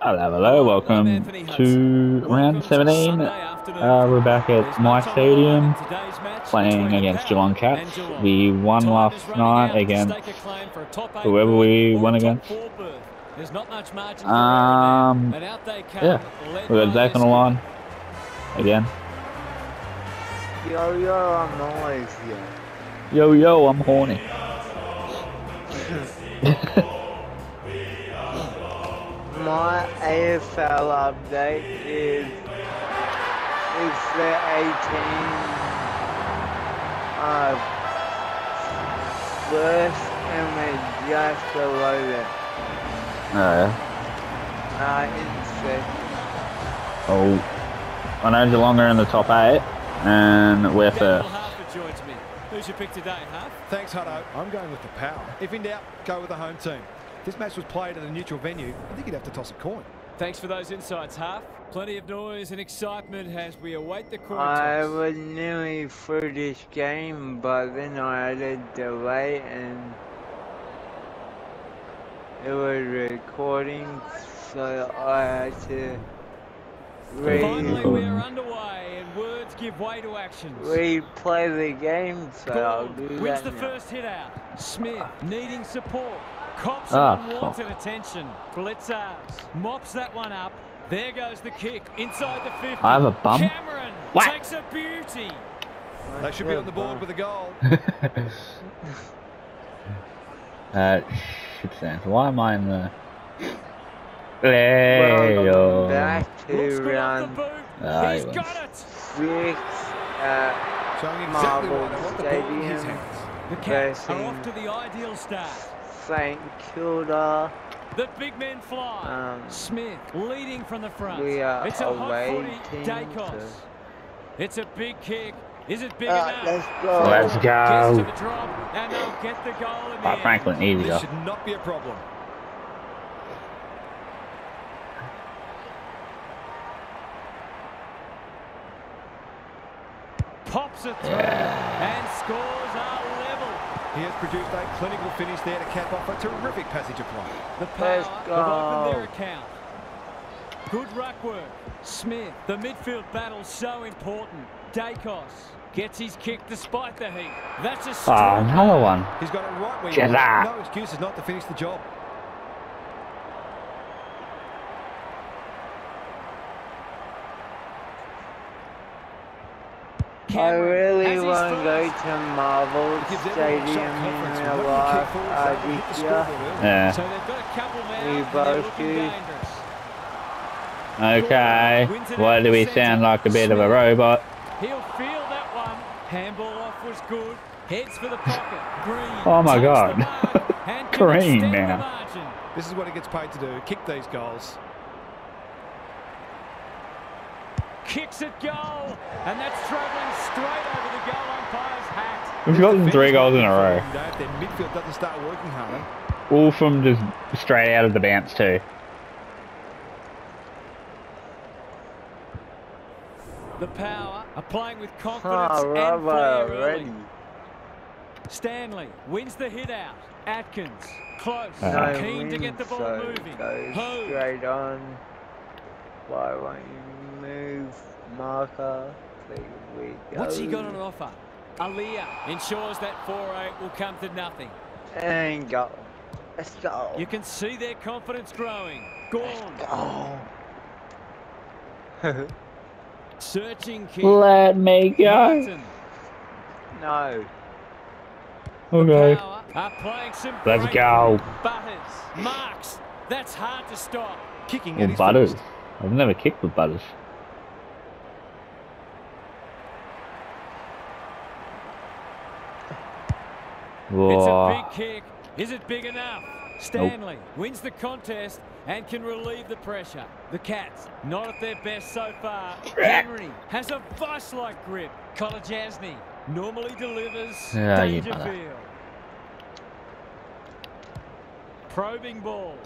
Hello, hello, welcome to round 17. Uh, we're back at my stadium playing against Geelong Cats. We won last night against whoever we won against. Um, yeah, we got Zach on the line again. Yo, yo, I'm always here. Yo, yo, I'm horny. My AFL update is it's the 18 uh, first and we're just below them. Oh, yeah. Uh, in second. Oh, I know Geelong are in the top eight, and we're first. Who's your pick today, Huff? Thanks, Hutto. I'm going with the power. If in doubt, go with the home team. This match was played at a neutral venue. I think you'd have to toss a coin. Thanks for those insights, Huff. Plenty of noise and excitement as we await the coin I toss. was nearly through this game, but then I had a delay and it was recording, so I had to Finally, we are underway and words give way to actions. replay the game, so I'll do Gordon wins that the now. first hit out. Smith needing support. Cops Ah, unwanted attention. Blicavs mops that one up. There goes the kick inside the 50. I have a bum. Cameron What? takes a beauty. They should be on the board with a goal. uh, shit stands. Why am I in the... Welcome Leo. back Looks to good the round boot. Ah, He's he got it. six at Showing exactly why Marvel they want the ball in his hands. The Cats are off to the ideal start. St Kilda. The big men fly. Um, Smith leading from the front. we are it's a hot away footy. team, Daicos. It's a big kick. Is it big Uh, enough? let's go. Let's Gets go. to the drop, and they'll get the goal in the Oh, end. Franklin, easier. This should not be a problem. Pops it through and scores are level. He has produced a clinical finish there to cap off a terrific passage of play. The power Let's have opened their account. Good ruck work. Smith. The midfield battle so important. Daicos gets his kick despite the heat. That's a ah, strong another one. He's got it right where you Get want. that. No excuses not to finish the job. I really want to go to Marvel It gives everyone Stadium shot in What a do lot care for is that we hit the this year. scoreboard early. Yeah. So they've got a couple We both do. Okay. Why do we sound like a bit of a robot? He'll feel that one. Handball off was good. Heads for the pocket. Green. Oh my God. mark and can Green extend now. This is what he gets paid to do, kick these goals. Kicks it goal. And that's travelling straight over the goal umpire's hat. We've gotten three goals in a row. falling down their midfield doesn't start working harder. All from just straight out of the bounce too. The power are playing with confidence Oh, and right flair already. early. Stanley wins the hit out. Atkins close. Uh-huh. Keen to get the ball so moving. Go Hove. straight on. Why won't you move, marker? There we go. What's he got on offer? Aliyah ensures that 4-8 will come to nothing. And go. Let's go. You can see their confidence growing. Gawn Go. searching kick. Let me go. Martin. no. Okay. Power are playing some Let's go. Butters. Marks. That's hard to stop. Kicking at Or butters. I've never kicked with butters. It's a big kick. Is it big enough? Stanley wins the contest and can relieve the pressure. The Cats not at their best so far. Henry has a vice-like grip. Kolodjashnij normally delivers. Yeah, you. Dangerfield. Probing ball.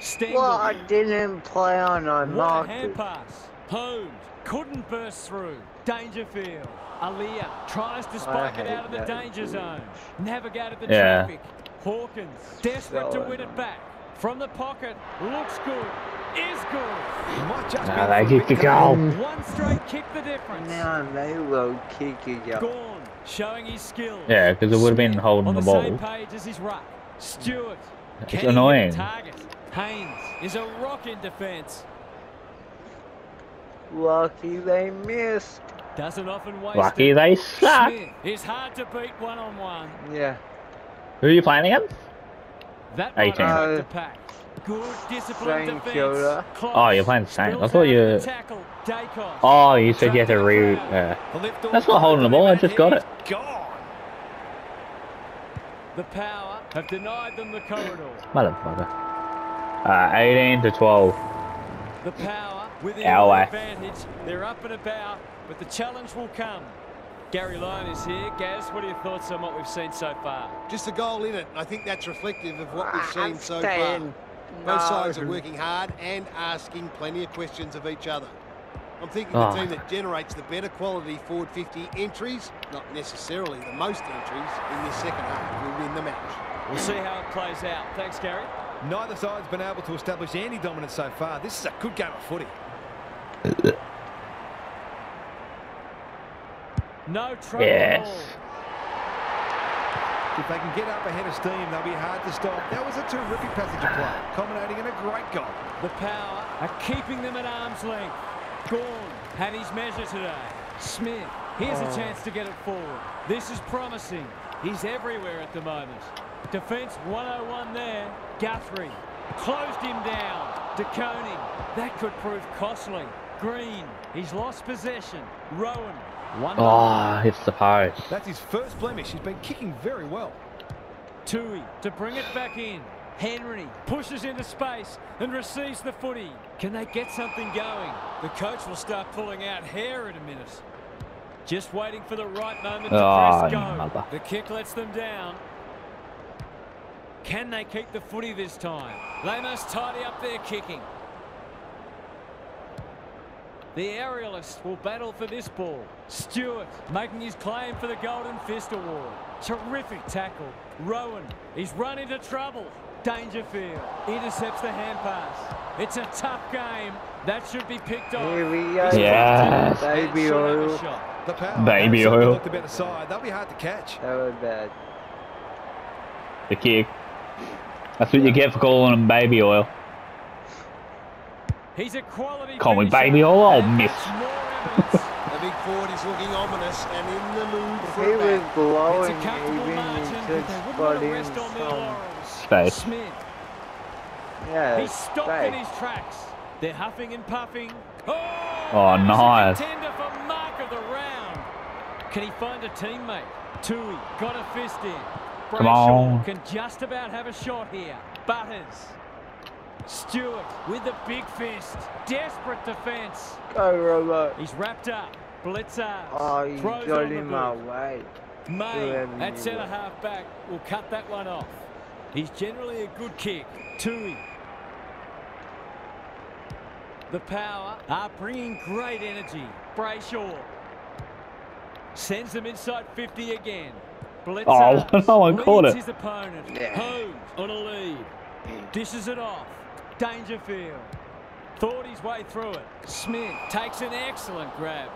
Stanley. Well, I didn't play on I What a marked hand it. pass. Holmes couldn't burst through. Dangerfield. Aliyah tries to spike it out of the that danger zone. Navigated the Yeah. traffic. Hawkins desperate to win it back. From the pocket. Looks good. is good. It might just Nah, they for a kicked the goal. One straight kick the difference. Now they will kick it up. Gawn showing his skills. Yeah, because it would have been holding on the the ball. same page as his ruck. Stewart. It's Can he hit the annoying. Target. Haynes is a rock in defence. Lucky they missed. Doesn't often waste Lucky it. they suck. Smith is hard to beat one on one. Yeah. Who are you playing against? That 18. Uh. Good disciplined Saint defence. Oh, you're playing Saint. I thought you- the tackle. Oh, you said you had to re. Uh, That's not holding the ball, I just got it. Gone. The power have denied them the corridor. motherfucker. Uh, 18 to 12. The power with the Our way. advantage. They're up and about, but the challenge will come. Gary Lyon is here. Gaz, what are your thoughts on what we've seen so far? Just a goal in it. I think that's reflective of what we've ah, seen so far. Stand. Both sides are working hard and asking plenty of questions of each other. I'm thinking Oh. the ah. team that generates the better quality forward 50 entries, not necessarily the most entries, in this second half will win the match. We'll see how it plays out. Thanks, Gary. Neither side's been able to establish any dominance so far. This is a good game of footy. No trouble Yes. If they can get up ahead of steam, they'll be hard to stop. That was a terrific passage of play, culminating in a great goal. The power are keeping them at arm's length. Gawn had his measure today. Smith, here's a oh. chance to get it forward. This is promising. He's everywhere at the moment. Defence 101 there. Guthrie closed him down. De Koning, that could prove costly. Green, he's lost possession. Rohan, one Oh, hits the post. That's his first blemish. He's been kicking very well. Tui to bring it back in. Henry pushes into space and receives the footy. Can they get something going? The coach will start pulling out hair in a minute. Just waiting for the right moment to Oh, press go. mother. The kick lets them down. Can they keep the footy this time? They must tidy up their kicking. The aerialist will battle for this ball. Stewart making his claim for the Golden Fist Award. Terrific tackle. Rohan, he's run into trouble. Dangerfield intercepts the hand pass. It's a tough game. That should be picked off. Here we go. Yes. Baby And should a oil. shot. The power. Baby oil. Looked a better side. They'll be hard to catch. That was bad. The kick. That's what you get for calling him baby oil. He's a quality Call me baby or I'll miss. that's. The big forward is looking ominous and in the mood for he a was blowing it's a comfortable even margin, you but they wouldn't spot want to in rest on their laurels. Space. Smith, Yeah, He's stopped straight. in his tracks. They're huffing and puffing. Oh, Oh, that is a nice. Contender for mark of the round. Can he find a teammate? Tui got a fist in. Come Brayshaw on. Can just about have a shot here. Butters. Stewart with the big fist. Desperate defence. Go, Robert. He's wrapped up. Blicavs. Oh, you throws got on the him away. May at centre half back will cut that one off. He's generally a good kick. Tui. The power are bringing great energy. Brayshaw sends them inside 50 again. Blitzer Oh, no one caught it. his opponent. Yeah. Holmes on a lead. Dishes it off. Dangerfield. Thought his way through it. Smith takes an excellent grab.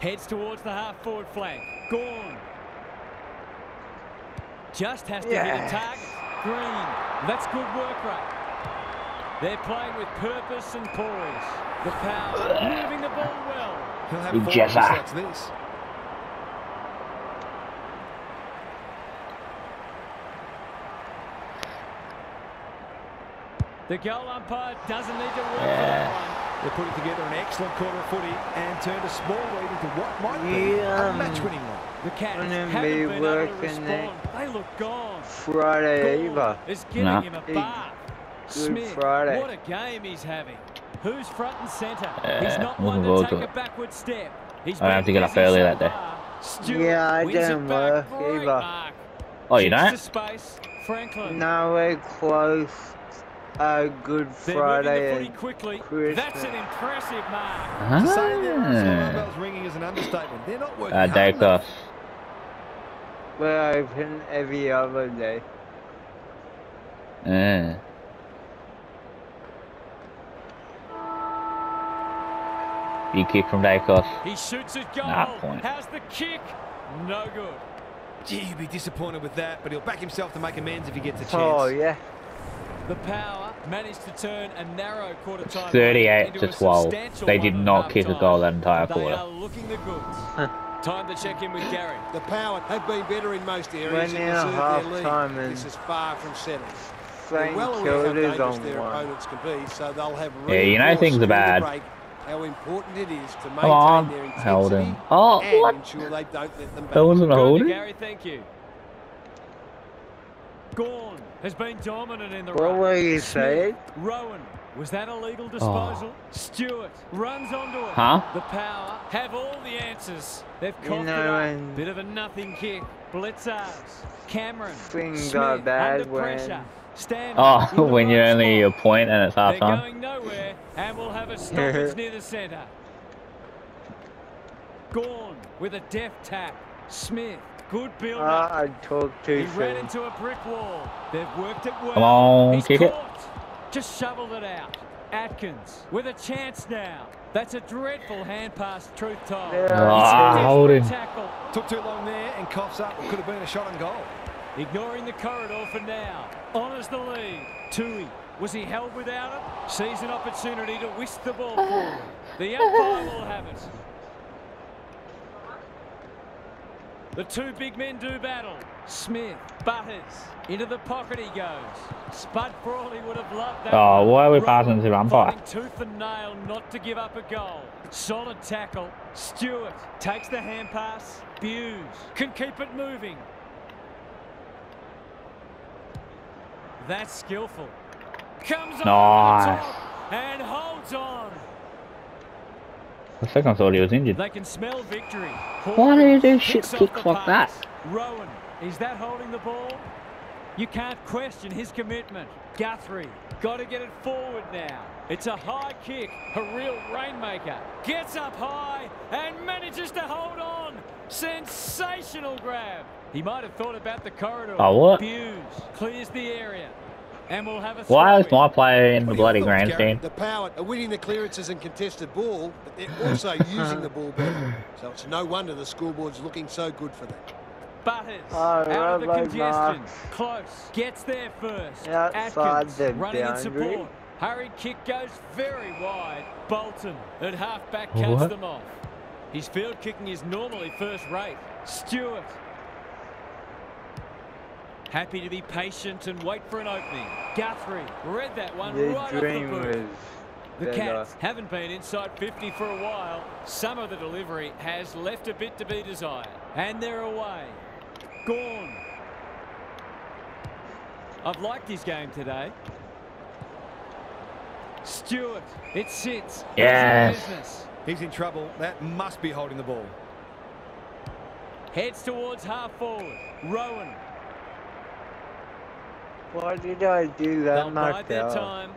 Heads towards the half forward flank. Gawn. Just has to hit Yeah. a target. Green. That's good work rate. They're playing with purpose and poise. The power moving the ball well. He'll have four jazzer. shots this. The goal umpire doesn't need to work for Yeah. that one. They're putting together an excellent quarter of footy and turned a small lead into what might be Yeah. a match-winning one. The Cats Wouldn't haven't be been able to respond. They look gone. Friday Gawn either. is giving Nah. him a Hey, bath. Good Smith, Friday. what a game he's having. Who's front and centre? Yeah, he's not one to take a backward step. He's I have to get up early that day. Stewart Yeah, I wins it didn't work Great either. mark. Oh, you Kicks don't? to space. Franklin. Now we're close. Oh, Good Friday. quickly. Christmas. That's an impressive mark. Ah. ringing is an understatement. They're not working. Uh, day off. We're open every other day. Yeah. Big kick from Daicos. He shoots it goal. Nah, point. How's the kick? No good. Gee, you'd be disappointed with that, but he'll back himself to make amends if he gets a oh, chance. Oh, yeah. The power managed to turn a narrow quarter time 38 to 12. They did not kick a goal that entire quarter. are looking the goods. Time to check in with Gary. The Power have been better in most areas When and they're deserve their half lead. time and- This is far from settled. They're St. well aware how Kilda's dangerous on their one. opponents can be, so they'll have Yeah, you know things are bad. break How important it is to maintain Come on, their Holden. Oh, and what? ensure they don't let them back. That wasn't a holding? Gary, thank you. Gawn has been dominant in the What were you saying? Rohan. Was that a legal disposal? Oh. Stewart runs onto it. Huh? The power have all the answers. They've You coughed know it Bit of a nothing kick. Blicavs. Cameron. Things Smith are bad under when- pressure. Stanley Oh, when you're right only a point and it's half They're time. going nowhere and we'll have a stoppage near the centre. Gawn with a deft tap. Smith, good build up. Ah, I talked too He ran into a brick wall. They've worked it well. Come on, He's kick it. Just shoveled it out. Atkins with a chance now. That's a dreadful hand pass, truth told. Yeah. Ah, Desperate Holden. tackle. Took too long there and coughs up. Could have been a shot on goal. Ignoring the corridor for now. Honours the lead. Tui. Was he held without it? Sees an opportunity to whisk the ball forward. The umpire will have it. The two big men do battle. Smith, Butters, into the pocket he goes. Spud Frawley would have loved that. Oh, why are we passing to the umpire? tooth and nail not to give up a goal. Solid tackle. Stewart takes the hand pass. Buse can keep it moving. That's skillful. Comes on Nice. and holds on. The second thought he was injured. They can smell victory. Why do you do shit off kicks like that? Rohan, is that holding the ball? You can't question his commitment. Guthrie, got to get it forward now. It's a high kick, a real rainmaker. Gets up high and manages to hold on. Sensational grab. He might have thought about the corridor. Oh, what? Clears the area. And we'll have a Why is my player in the bloody your thoughts, grandstand? The Power are winning the clearances and contested ball, but they're also using the ball better. So it's no wonder the scoreboard's looking so good for them. Butters Oh, out of the congestion. Marks. Close. Gets there first. Outside Atkins the running in support. Hurry kick goes very wide. Bolton at halfback cuts What? them off. His field kicking is normally first rate. Stewart. Happy to be patient and wait for an opening. Guthrie read that one The right off the dream boot. The better. Cats haven't been inside 50 for a while. Some of the delivery has left a bit to be desired. And they're away. Gawn. I've liked his game today. Stewart. It sits. Yes. He's in trouble. That must be holding the ball. Heads towards half forward. Rohan. Why did I do that bide much their out? time.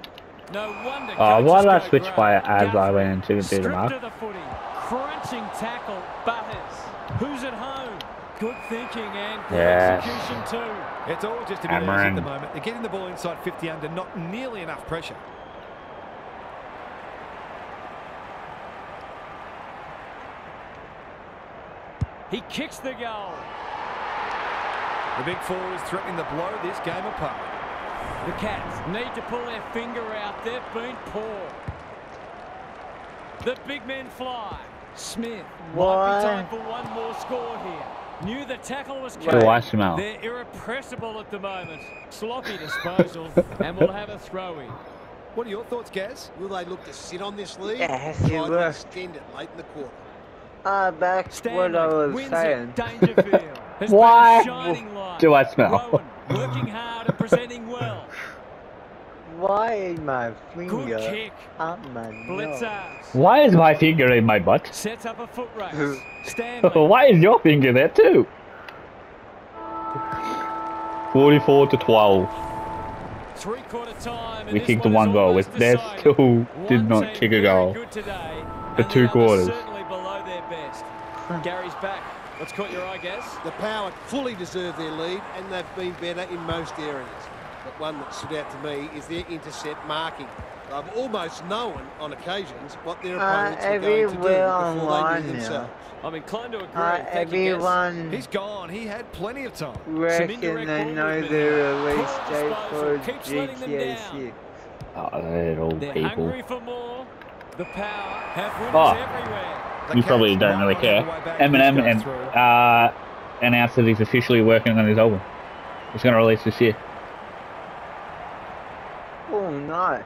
No wonder. Oh, why did I switch grey. player as I Guthrie, went into do the stripped mark? of the footy. Crunching tackle. Butters. Who's at home? Good thinking and good Yes. execution too. It's all just a bit easy at the moment. They're getting the ball inside 50 under, not nearly enough pressure. He kicks the goal. The big four is threatening to blow this game apart. The Cats need to pull their finger out. They've been poor. The big men fly. Smith might Why? be time for one more score here. Knew the tackle was Do coming. I smell? They're irrepressible at the moment. Sloppy disposal, and we'll have a throw-in. What are your thoughts, Gaz? Will they look to sit on this lead? Yes, you try to will. extend it late in the quarter. Ah, back to Stanley what I was saying. Dangerfield has Why been a shining light. do I smell? Working hard and presenting well. Why is my finger kick. up my nose? Why is my finger in my butt? Sets up a foot race. Why is your finger there too? 44 to 12. Three quarter time. We this kicked the one goal. almost They still did not kick a goal. good today, For two quarters. Certainly below their best. Gary's back. What's caught your eye, Gaz? The Power fully deserve their lead and they've been better in most areas. But one that stood out to me is their intercept marking. They've almost known on occasions what their Uh, opponents are going to do before they online do now. themselves. I'm inclined to agree. Uh, Thank you, everyone He's gone. He had plenty of time. reckon indirect they ball know movement the there. release Poor date disposal, for them GTA down. 6. Oh, little They're people. hungry for more. The power have winners Oh. everywhere. The You probably don't really care. have the way back Eminem and uh, announced that he's officially working on his album. He's going to release this year. Oh, no!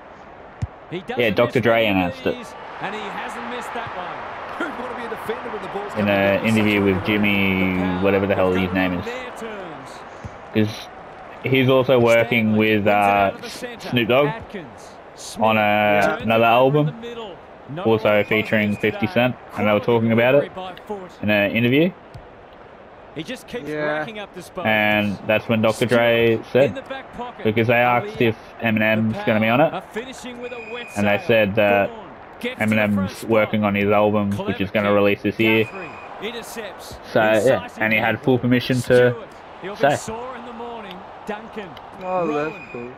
He doesn't Yeah, Dr. Dre announced it. And he hasn't missed that one. Who'd want to be a defender when the ball's In an interview with? Jimmy, whatever the hell his name it is, on their terms. because he's also working with wins uh, of the centre. Snoop Dogg on a, another it over in album, the middle. Not also a lot of featuring 50 Cent. Cent, and they were talking about it delivery by foot. in an interview, He just keeps Yeah. racking up disposals. and that's when Dr. Dre said, the back because they asked if Eminem's going to be on it, with a wet and they said that Gawn gets to the front Eminem's working on his album, which is going to release this year. Intercepts. So yeah, and he had full permission to say. in the morning. Duncan. Oh, that's cool.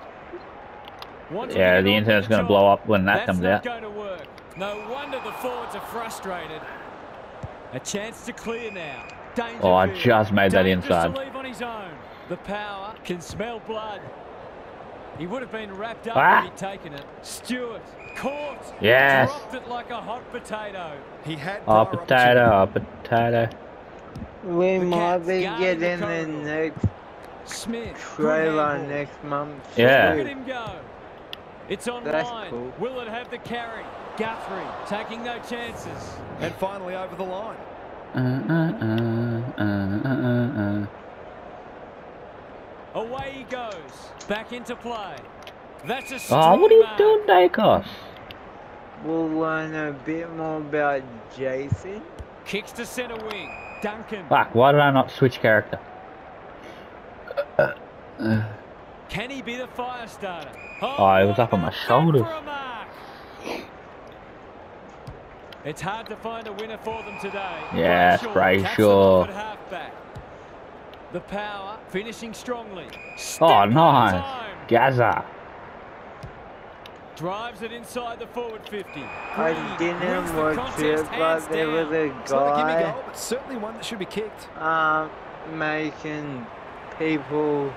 Yeah, the internet's going to blow up when that That's comes not out. Going to work. No wonder the forwards are frustrated. A chance to clear now. Oh, I just made that inside. To leave on his own. The power can smell blood. He would have been wrapped up Ah. if he'd taken it. Stewart caught. Yes. Dropped it like a hot potato. He had Oh, potato, opportunity. oh, potato. We The might be getting the the corridor. next Smith. trailer next month. Yeah. Look at him go. It's on That's line. cool. Will it have the carry? Guthrie taking no chances. And finally over the line. Uh, uh, uh, uh, uh, uh. Away he goes. Back into play. That's a Oh, strong what are you doing, Daicos? We'll learn a bit more about Jason. Kicks to centre wing. Duncan. Fuck, why did I not switch character? Can he be the fire starter? Oh, it was up on my about that shoulders. for a mark? It's hard to find a winner for them today. Yeah, Brayshaw Brayshaw. caps them off at halfback. The power finishing strongly. Oh, Step on nice. Gaza. Drives it inside the forward 50. I didn't watch it, hands but there was down. a It's not a goal, but certainly one that should be kicked. um, making people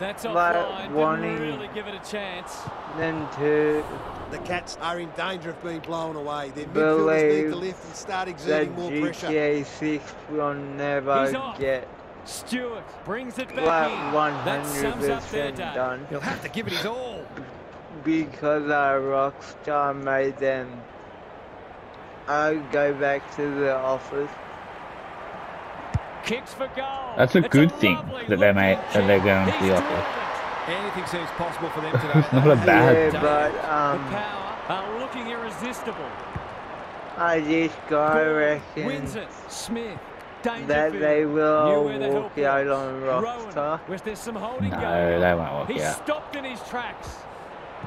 That's like offline. wanting- Didn't really give it a chance. Then to The Cats are in danger of being blown away. Their midfielders need believe to lift and start that exerting more pressure. GTA 6 will never get Stewart brings it back like in. That sums up their day. done He'll have to give it his all. because our Rockstar made them uh, go back to the office. Kicks for goal. That's a It's good thing that they made that they're going to the He's office. Anything seems possible for them today. Not a bad- Yeah, but The um, power are looking irresistible. I just guy Ball reckons Wins it. Smith. that they Knew will where the walk help out was. on Rohan, Rockstar. was there some holding No, going on? they won't walk He out. stopped in his tracks.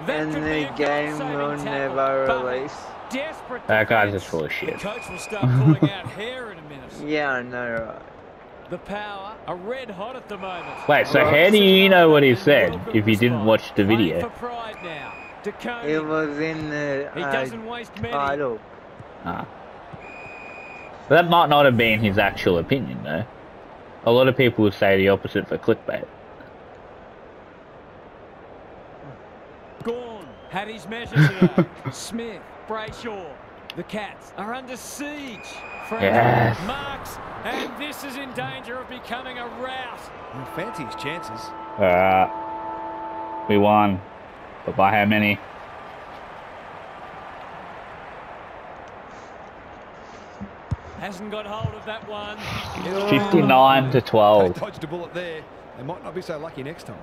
That And the game will tackle, never but release. Desperate That guy's just full of The shit. coach will start pulling out hair in a minute. Yeah, I know, right? The power are red hot at the moment. Wait, so how do you know what he said if you didn't watch the video? Pride now. It was in the He uh, doesn't waste title. Ah. That might not have been his actual opinion, though. A lot of people would say the opposite for clickbait. Gawn had his measure today. Smith, Brayshaw. The Cats are under siege. Fraser Yes. marks, and this is in danger of becoming a rout. He'll fancy his chances. Uh, we won. But by how many? Hasn't got hold of that one. 59 to They 12. dodged a bullet there. They might not be so lucky next time.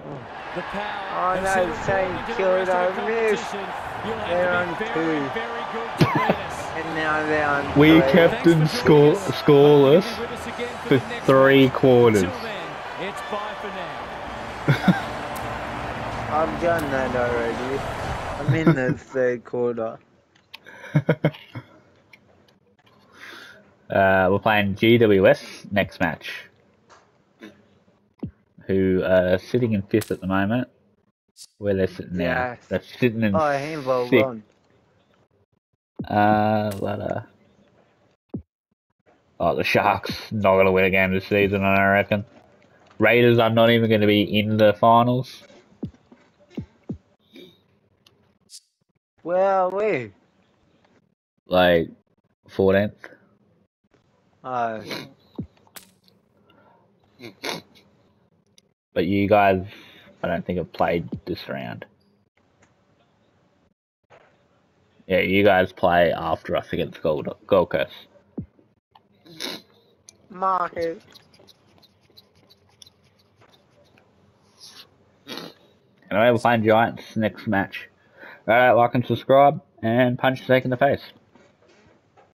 The power. Oh, have no, settled Saint into the killed rest of the our miss. You'll have They're to be on very, two. very good to beat us. And now they're on We three. kept them score scoreless Hope you'll be with us again for three quarters. It's bye for now. I've done that already. I'm in the third quarter. Uh, we're playing GWS next match. Who are sitting in fifth at the moment. Where they're sitting now. They're sitting in Oh, handball sixth. Uh, but, uh, oh, the Sharks not gonna win a game this season, I reckon. Raiders are not even going to be in the finals. Where are we? Like, 14th. Oh, But you guys, I don't think have played this round. Yeah, you guys play after us against Gold, Gold Coast. Marcus. Anyway, we'll find Giants next match. Alright, like and subscribe, and punch the snake in the face.